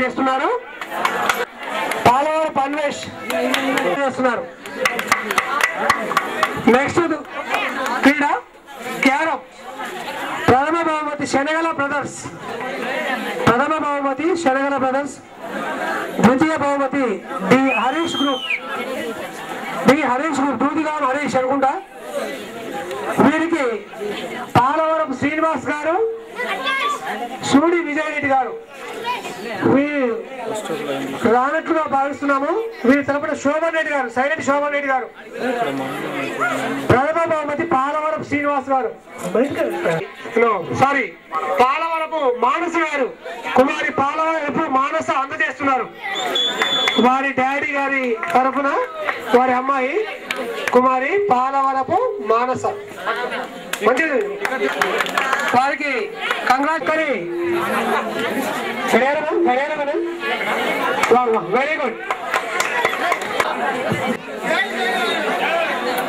చేస్తున్నారు? పాలవరపు అన్వేష్ చేస్తున్నారు. నెక్స్ట్ క్రీడ క్యారమ్. ప్రథమ బహుమతి శనగల బ్రదర్స్. ప్రథమ బహుమతి శనగల బ్రదర్స్. ద్వితీయ బహుమతి D Harish group. D Harish group దూదిగా Harish అనుకుంటా. వీరికి పాలవరం శ్రీనివాస్ గారు. సూడి విజయరెడ్డి గారు. వీరు రానట్లుగా భావిస్తున్నాము. వీరి తరపున శోభన్ రెడ్డి గారు సైలెంట్ శోభన్ రెడ్డి గారు. ప్రథమ బహుమతి పాలవరపు శ్రీనివాస్ గారు. సారీ పాలవరపు మానస గారు. కుమారి పాలవరపు మానస అందజేస్తున్నారు. వారి డాడీ గారి తరఫున వారి అమ్మాయి కుమారి పాలవరపు మానస. మంచిది. వారికి కంగ్రాట్ కరి వెరీ గుడ్.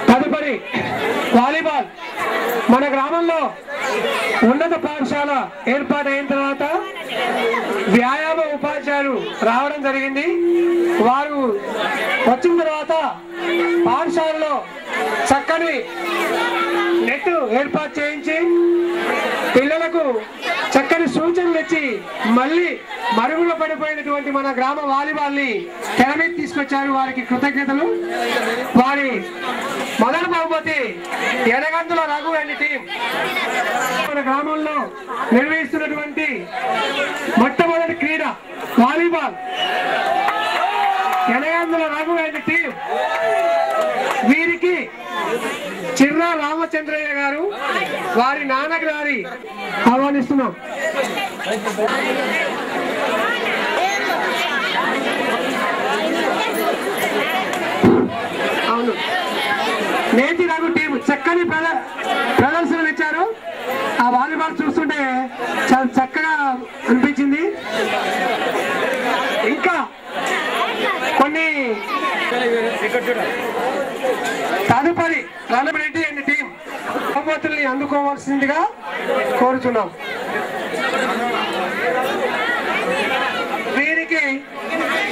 తదుపరి వాలీబాల్. మన గ్రామంలో ఉన్నత పాఠశాల ఏర్పాటైన తర్వాత వ్యాయామ ఉపాధ్యాయులు రావడం జరిగింది. వారు వచ్చిన తర్వాత పాఠశాలలో చక్కని ఏర్పాటు చేయించి పిల్లలకు చక్కని సూచనలు ఇచ్చి మళ్ళీ మరుగున పడిపోయినటువంటి మన గ్రామ వాలీబాల్ని తెర మీద తీసుకొచ్చారు. వారికి కృతజ్ఞతలు. వారి మొదటి బహుమతి ఎడగంతుల రఘు అండ్ టీం మన గ్రామంలో నిర్వహిస్తున్నటువంటి మొట్టమొదటి క్రీడ volleyball. Enagandula Raghu and team వీరి చిర్రా రామచంద్రయ్య గారు వారి నాన్నగారి ఆహ్వానిస్తున్నాం. అవును. నేతి రఘు టీం చక్కని ప్రదర్ ప్రదర్శనలు ఇచ్చారు ఆ వాలీబాల్ చూస్తుంటే చాలా చక్కగా అనిపించింది ఇంకా కొన్ని తదుపరి రణబరెడ్డి అండ్ టీం బహుమతుల్ని అందుకోవాల్సిందిగా కోరుచున్నాం వీరికి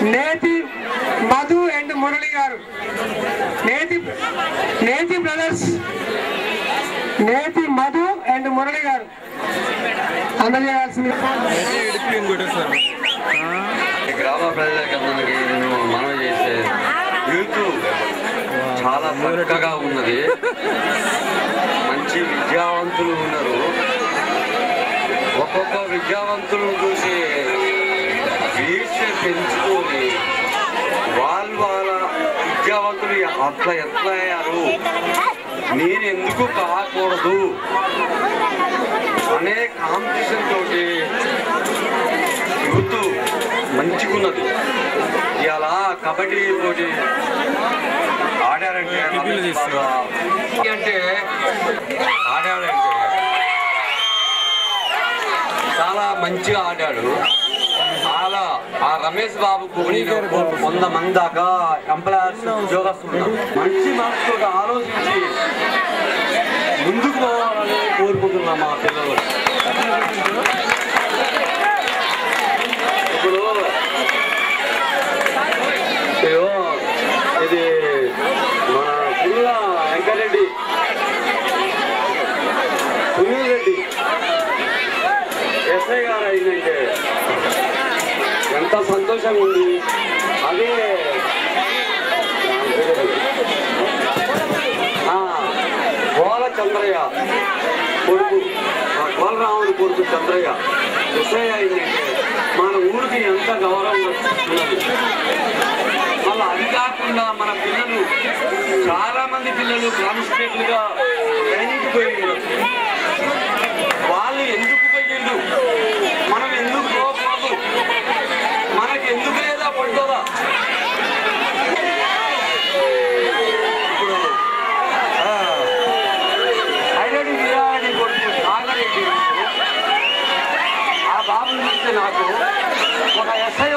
నేతి మధు అండ్ మురళి గారు నేతి నేతి బ్రదర్స్ నేతి మధు అండ్ మురళి గారు అందజేయాల్సింది ఈ గ్రామ ప్రజలకందరికి నేను మనవి చేసే యూత్ చాలా చక్కగా ఉన్నది. మంచి విద్యావంతులు ఉన్నారు. ఒక్కొక్క విద్యావంతులను చూసి వీక్ష పెంచుకొని వాళ్ళు వాళ్ళ విద్యావంతులు అట్లా ఎట్లా అయ్యారు? నేను ఎందుకు కాకూడదు? అనే కాంపిటీషన్ తోటి మంచిగున్నది. ఇలా కబడ్డీ పోటీ ఆడారంటే అంటే ఆడాడంటే చాలా మంచిగా ఆడాడు. చాలా ఆ రమేష్ నేను వంద మంది దాకా ఎంప్లాయర్స్ ఉద్యోగస్తున్నారు మంచి మనసుతో ఆలోచించి ముందుకు పోవాలని కోరుకుంటున్నాం మా పిల్లలు. సునీల్ రెడ్డి. ఎస్ఐ గారు అయిందంటే ఎంత సంతోషంగా ఉంది. అదే. గోల చంద్రయ్య కొడుకు ఆ గోలరాముడి కొడుకు చంద్రయ్య ఎస్ఐ అయిందంటే మన ఊరికి ఎంత గౌరవం వస్తుంది అలా అది కాకుండా మన పిల్లలు చాలా మంది పిల్లలు కానిస్టేబుల్గా ట్రైనింగ్కి పోయింది వాళ్ళు ఎందుకు పోయిండు మనం ఎందుకు పోకూడదు మనకి ఎందుకు లేదా పడుతుందా నాకు ఒక ఎస్ఐ